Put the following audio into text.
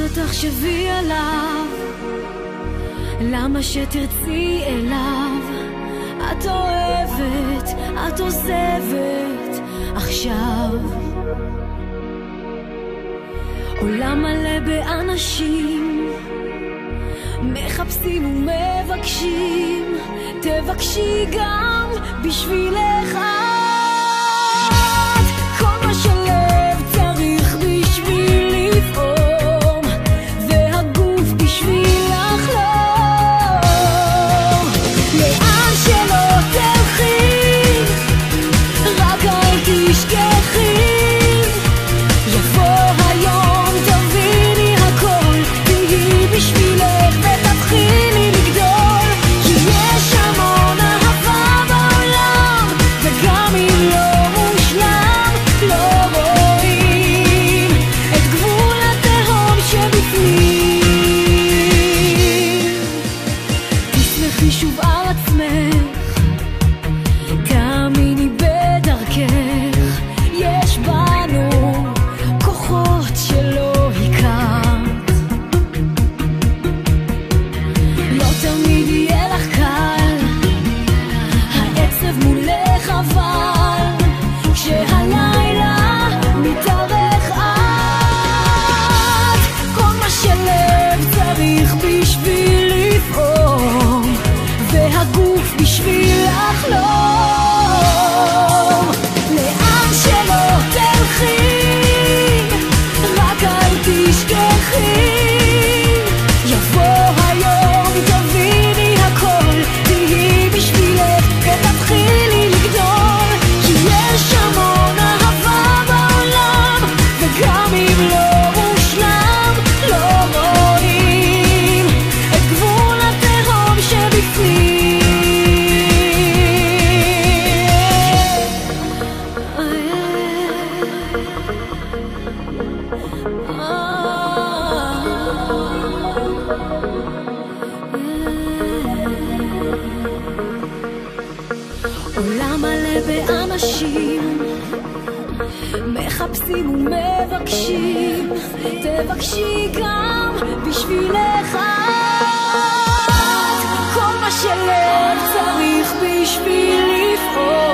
אותו תחשבי עליו? למה שתרצי אליו? את אוהבת, את עוזבת עכשיו. עולם מלא באנשים מחפשים ומבקשים, תבקשי גם בשבילך. עולם מלא באנשים מחפשים ומבקשים, תבקשי גם בשבילך. את כל מה שלב צריך בשביל לפעול.